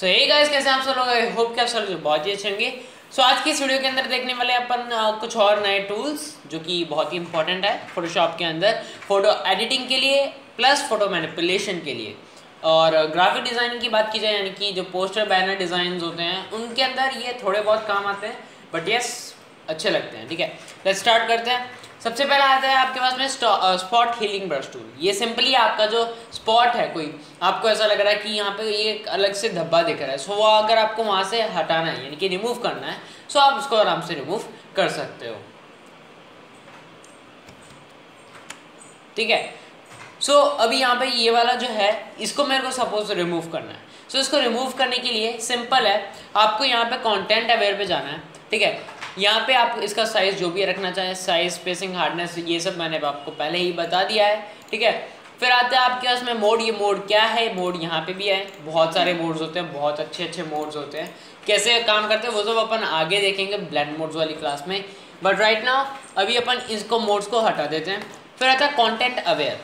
सो hey guys कैसे आप सब लोग? होप कि आप सब लोग बहुत ही अच्छे होंगे। सो आज की इस वीडियो के अंदर देखने वाले अपन कुछ और नए टूल्स जो कि बहुत ही इंपॉर्टेंट है फोटोशॉप के अंदर फ़ोटो एडिटिंग के लिए प्लस फ़ोटो मैनिपुलेशन के लिए। और ग्राफिक डिज़ाइनिंग की बात की जाए, यानी कि जो पोस्टर बैनर डिज़ाइन होते हैं, उनके अंदर ये थोड़े बहुत काम आते हैं बट यस अच्छे लगते हैं, ठीक है? लेट्स स्टार्ट करते हैं। सबसे पहला आता है आपके पास में स्पॉट हीलिंग ब्रश टूल ये सिंपली आपका जो स्पॉट है कोई आपको ऐसा लग रहा है कि यहाँ पे ये एक अलग से धब्बा दिख रहा है। सो वो अगर आपको वहाँ से हटाना है यानी कि रिमूव करना है सो आप उसको आराम से रिमूव कर सकते हो। ठीक है? सो so, अभी यहाँ पे ये वाला जो है इसको मेरे को सपोज़ रिमूव करना है। सो so, इसको रिमूव करने के लिए सिंपल है आपको यहाँ पे कंटेंट अवेयर पे जाना है। ठीक है? यहाँ पे आप इसका साइज़ जो भी रखना चाहें साइज़ स्पेसिंग हार्डनेस ये सब मैंने आपको पहले ही बता दिया है, ठीक है? फिर आते हैं आपके पास में मोड ये मोड क्या है? मोड यहाँ पे भी है, बहुत सारे मोड्स होते हैं, बहुत अच्छे अच्छे मोड्स होते हैं। कैसे काम करते हैं, वो सब अपन आगे देखेंगे ब्लैंड मोड्स वाली क्लास में। बट राइट नाउ अभी अपन इसको मोड्स को हटा देते हैं। फिर आता है कॉन्टेंट अवेयर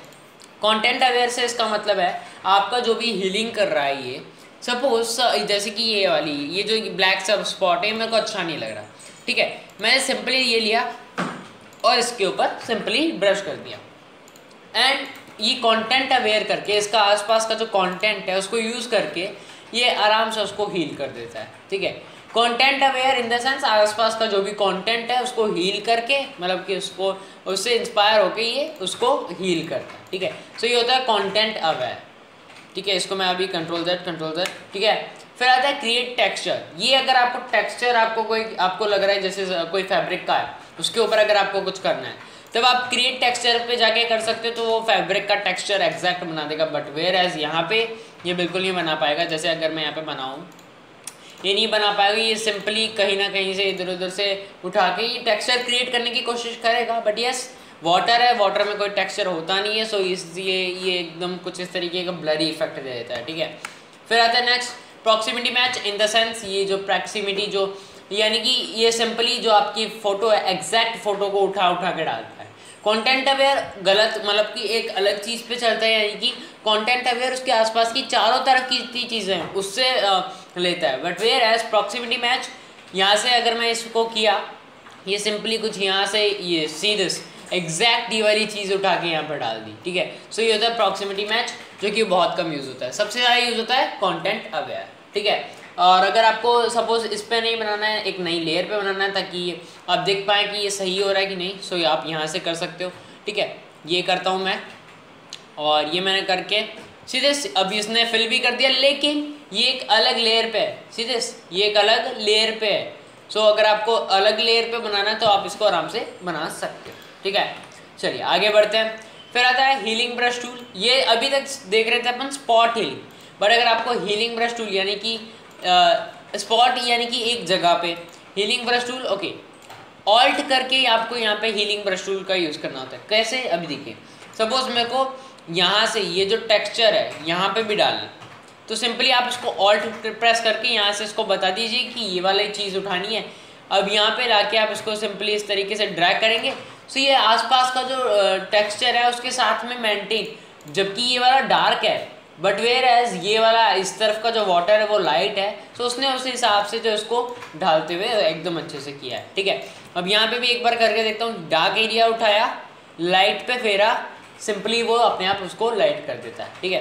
कॉन्टेंट अवेयर से इसका मतलब है, आपका जो भी हीलिंग कर रहा है ये सपोज़ जैसे कि ये वाली, ये जो ब्लैक सब स्पॉट है मेरे को अच्छा नहीं लग रहा। ठीक है, मैंने सिंपली ये लिया और इसके ऊपर सिंपली ब्रश कर दिया। एंड ये कंटेंट अवेयर करके, इसका आसपास का जो कंटेंट है, उसको यूज़ करके ये आराम से उसको हील कर देता है, ठीक है? Content aware in the sense आसपास का जो भी कंटेंट है, उसको हील करके मतलब कि उसको, उससे इंस्पायर होके ये उसको हील करता है, ठीक है? सो ये होता है कंटेंट अवेयर ठीक है? इसको मैं अभी कंट्रोल दैट कंट्रोल दैट ठीक है? फिर आता है क्रिएट टेक्सचर ये अगर आपको टेक्सचर आपको कोई, आपको लग रहा है जैसे कोई फैब्रिक का है, उसके ऊपर अगर आपको कुछ करना है तब आप क्रिएट टेक्सचर पे जाके कर सकते हो तो वो फैब्रिक का टेक्सचर एग्जैक्ट बना देगा बट वेयर एज यहाँ पे ये बिल्कुल नहीं बना पाएगा, जैसे अगर मैं यहाँ पे बनाऊँ, ये नहीं बना पाएगा, ये सिंपली कहीं ना कहीं से इधर उधर से उठा के ये टेक्सचर क्रिएट करने की कोशिश करेगा बट यस वाटर है वाटर में कोई टेक्सचर होता नहीं है सो इसलिए ये एकदम कुछ इस तरीके का ब्लरी इफ़ेक्ट दे देता है, ठीक है? फिर आता है next proximity match in the sense ये जो प्रॉक्सिमिटी जो, यानी कि ये सिंपली जो आपकी फ़ोटो है एग्जैक्ट फ़ोटो को उठा उठा के डालता है। कंटेंट अवेयर गलत मतलब कि एक अलग चीज़ पे चलता है, यानी कि कंटेंट अवेयर उसके आसपास की चारों तरफ़ की चीज़ें उससे लेता है। But whereas proximity match यहाँ से अगर मैं इसको किया, ये सिंपली कुछ यहाँ से ये सी दिस एग्जैक्ट ये वाली चीज़ उठा के यहाँ पर डाल दी, ठीक है? सो ये होता है प्रॉक्सिमिटी मैच जो कि बहुत कम यूज़ होता है। सबसे ज़्यादा यूज़ होता है कॉन्टेंट अवेयर ठीक है? और अगर आपको सपोज़ इस पर नहीं बनाना है, एक नई लेयर पे बनाना है ताकि आप देख पाएँ कि ये सही हो रहा है कि नहीं सो आप यहाँ से कर सकते हो। ठीक है? ये करता हूँ मैं। और ये मैंने करके, सीधे अब इसने फिल भी कर दिया, लेकिन ये एक अलग लेयर पे है। सीधे ये एक अलग लेयर पे है। सो अगर आपको अलग लेयर पे बनाना है तो आप इसको आराम से बना सकते हो। ठीक है? चलिए, आगे बढ़ते हैं। फिर आता है हीलिंग ब्रश टूल ये अभी तक देख रहे थे अपन स्पॉट हीलिंग बट अगर आपको हीलिंग ब्रश टूल यानी कि स्पॉट यानी कि एक जगह पे healing brush tool okay alt करके आपको यहाँ पे हीलिंग ब्रश टूल का यूज़ करना होता है। कैसे? अभी देखिए। सपोज़ मेरे को यहाँ से ये जो टेक्सचर है, यहाँ पे भी डालना तो सिंपली आप इसको ऑल्ट प्रेस करके यहाँ से इसको बता दीजिए कि ये वाली चीज़ उठानी है। अब यहाँ पे लाके आप इसको सिंपली इस तरीके से ड्रैग करेंगे। सो ये आसपास का जो टेक्सचर है, उसके साथ में मेंटेन जबकि ये वाला डार्क है बट वेयर एज ये वाला इस तरफ़ का जो वाटर है, वो लाइट है तो उसने उस हिसाब से जो इसको ढालते हुए एकदम अच्छे से किया है, ठीक है? अब यहाँ पे भी एक बार करके देखता हूँ डार्क एरिया उठाया लाइट पे फेरा सिंपली वो अपने आप उसको लाइट कर देता है, ठीक है?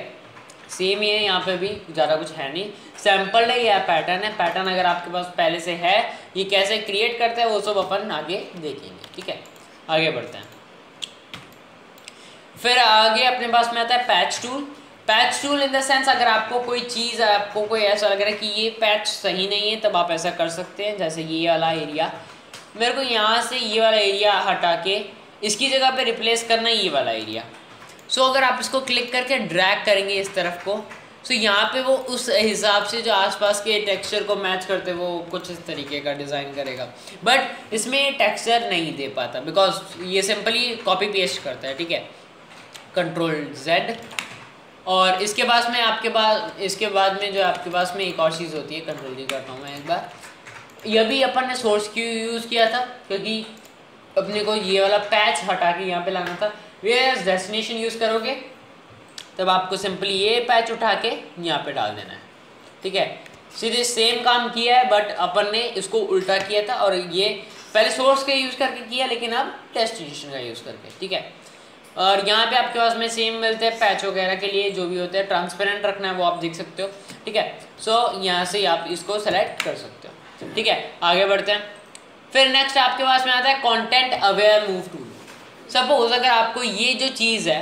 सेम है यहाँ पे भी ज़्यादा कुछ है नहीं। सैंपल है या पैटर्न है। पैटर्न अगर आपके पास पहले से है, ये कैसे क्रिएट करते हैं, वो सब अपन आगे देखेंगे, ठीक है? आगे बढ़ते हैं। फिर आगे अपने पास में आता है patch tool patch tool in the sense अगर आपको कोई चीज़ आपको कोई ऐसा लग रहा है कि ये पैच सही नहीं है तब आप ऐसा कर सकते हैं जैसे ये वाला एरिया मेरे को यहाँ से ये वाला एरिया हटा के इसकी जगह पे रिप्लेस करना है ये वाला एरिया सो so, अगर आप इसको क्लिक करके ड्रैग करेंगे इस तरफ़ को सो so, यहाँ पे वो उस हिसाब से जो आसपास के टेक्सचर को मैच करते वो कुछ इस तरीके का डिज़ाइन करेगा। बट इसमें टेक्सचर नहीं दे पाता बिकॉज़ ये सिंपली कॉपी पेस्ट करता है ठीक है? कंट्रोल जेड और इसके पास में आपके पास, इसके बाद में जो आपके पास में एक और चीज़ होती है कंट्रोल जी करता हूँ मैं एक बार। यह भी अपन ने सोर्स क्यू यूज़ किया था? क्योंकि अपने को ये वाला पैच हटा के यहाँ पे लाना था। वे डेस्टिनेशन यूज़ करोगे? तब आपको सिंपली ये पैच उठा के यहाँ पे डाल देना है। ठीक है? सीधे सेम काम किया है बट अपन ने इसको उल्टा किया था और ये पहले सोर्स का यूज़ करके किया, लेकिन अब डेस्टिनेशन का यूज़ करके। ठीक है? और यहाँ पे आपके पास में सेम मिलते हैं पैच वगैरह के लिए जो भी होते हैं ट्रांसपेरेंट रखना है वो आप देख सकते हो ठीक है? सो so, यहाँ से आप इसको सेलेक्ट कर सकते हो ठीक है? आगे बढ़ते हैं। फिर नेक्स्ट आपके पास में आता है content aware move tool suppose अगर आपको ये जो चीज़ है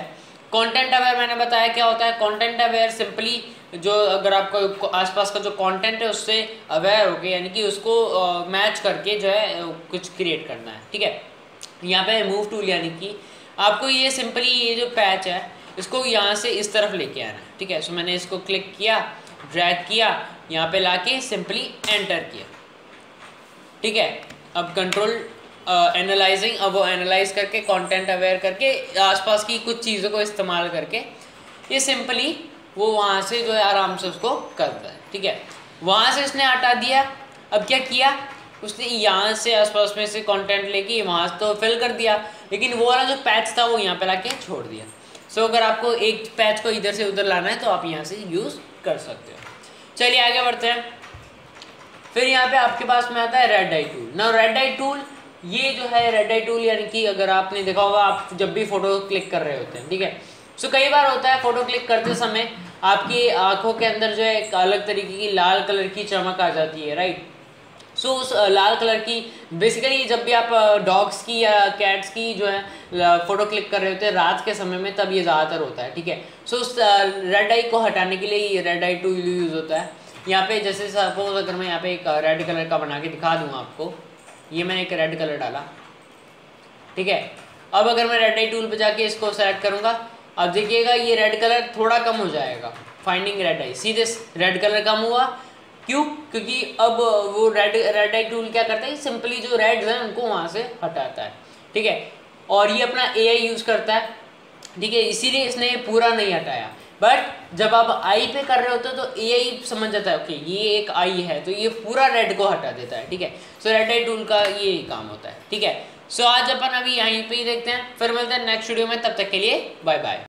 कंटेंट अवेयर मैंने बताया क्या होता है? कंटेंट अवेयर सिंपली जो अगर आपको आसपास का जो कंटेंट है उससे अवेयर हो यानी कि उसको मैच करके जो है कुछ क्रिएट करना है ठीक है? यहाँ पे मूव टूल यानी कि आपको ये सिंपली ये जो पैच है, इसको यहाँ से इस तरफ़ लेके आना है, ठीक है? सो मैंने इसको क्लिक किया ड्रैग किया, यहाँ पे लाके सिंपली एंटर किया, ठीक है? अब कंट्रोल एनालाइजिंग अब वो एनालाइज करके कंटेंट अवेयर करके, आसपास की कुछ चीज़ों को इस्तेमाल करके, ये सिंपली वो वहाँ से जो है आराम से उसको करता है, ठीक है? वहाँ से इसने हटा दिया, अब क्या किया? उसने यहाँ से आसपास में से कंटेंट लेके वहाँ तो फिल कर दिया। लेकिन वो वाला जो पैच था वो यहाँ पे लाके छोड़ दिया। सो so, अगर आपको एक पैच को इधर से उधर लाना है तो आप यहाँ से यूज़ कर सकते हो। चलिए आगे बढ़ते हैं। फिर यहाँ पे आपके पास में आता है रेड आई टूल ना रेड आई टूल ये जो है रेड आई टूल यानी कि अगर आपने देखा होगा आप जब भी फ़ोटो क्लिक कर रहे होते हैं ठीक है? सो कई बार होता है फ़ोटो क्लिक करते समय आपकी आँखों के अंदर जो है एक अलग तरीके की लाल कलर की चमक आ जाती है राइट सो उस लाल कलर की बेसिकली जब भी आप डॉग्स की या कैट्स की जो है फ़ोटो क्लिक कर रहे होते हैं, रात के समय में तब ये ज़्यादातर होता है, ठीक है? सो उस रेड आई को हटाने के लिए ये रेड आई टू यूज़ होता है। यहाँ पे जैसे सपोज़ अगर मैं यहाँ पे एक रेड कलर का बना के दिखा दूँ आपको, ये मैंने एक रेड कलर डाला, ठीक है? अब अगर मैं रेड आई टूल पर जाके इसको सेलेक्ट करूँगा, अब देखिएगा ये रेड कलर थोड़ा कम हो जाएगा फाइंडिंग रेड आई सीधे रेड कलर कम हुआ क्यों? क्योंकि अब वो रेड रेड आई टूल क्या करता है? सिंपली जो रेड है, उनको वहाँ से हटाता है। ठीक है? और ये अपना ए आई यूज़ करता है। ठीक है? इसीलिए इसने पूरा नहीं हटाया। बट जब आप आई पे कर रहे होते हो तो ए आई समझ जाता है ओके ये एक आई है। तो ये पूरा रेड को हटा देता है। ठीक है? सो रेड आई टूल का ये काम होता है। ठीक है? सो आज अपन अभी यहीं पे ही देखते हैं। फिर मिलते हैं नेक्स्ट वीडियो में। तब तक के लिए बाय बाय